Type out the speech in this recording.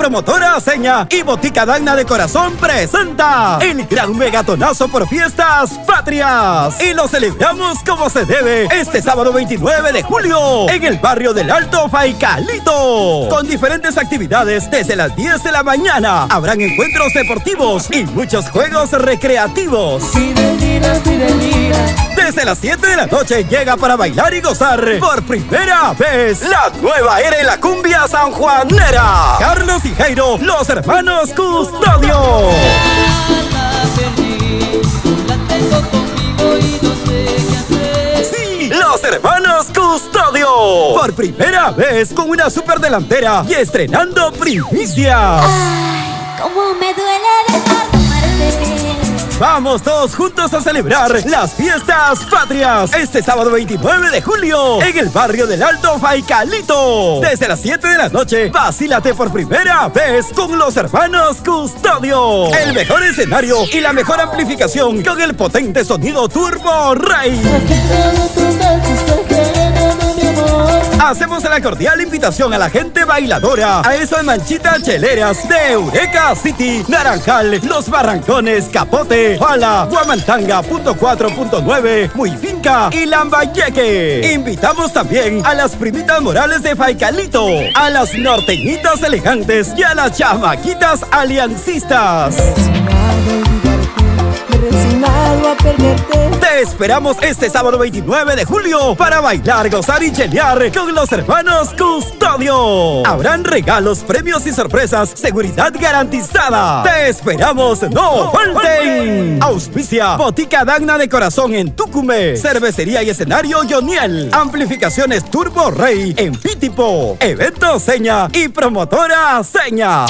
Promotora Seña y Botica Dagna de Corazón presenta el gran megatonazo por fiestas patrias. Y lo celebramos como se debe este sábado 29 de julio en el barrio del Alto Faicalito. Con diferentes actividades desde las 10 de la mañana. Habrán encuentros deportivos y muchos juegos recreativos. Desde las 7 de la noche llega para bailar y gozar por primera vez la nueva era en la cumbia sanjuanera. Carlos y Jairo, los hermanos Custodio. Sí, los hermanos Custodio. Por primera vez con una super delantera y estrenando primicias. Cómo me duele. Vamos todos juntos a celebrar las fiestas patrias este sábado 29 de julio en el barrio del Alto Faicalito. Desde las 7 de la noche, vacílate por primera vez con los hermanos Custodio. El mejor escenario y la mejor amplificación con el potente sonido Turbo Rey. Hacemos la cordial invitación a la gente bailadora, a esas manchitas cheleras de Eureka City, Naranjal, Los Barrancones, Capote, Jala, Guamantanga, punto 4.9, Muy Finca y Lambayeque. Invitamos también a las primitas morales de Faicalito, a las norteñitas elegantes y a las chamaquitas aliancistas. Esperamos este sábado 29 de julio para bailar, gozar y chelear con los hermanos Custodio. Habrán regalos, premios y sorpresas, seguridad garantizada. Te esperamos, no falten. Auspicia, Botica Dagna de Corazón en Tucumé, Cervecería y Escenario Yoniel, Amplificaciones Turbo Rey en Pitipo, Evento Seña y Promotora Seña.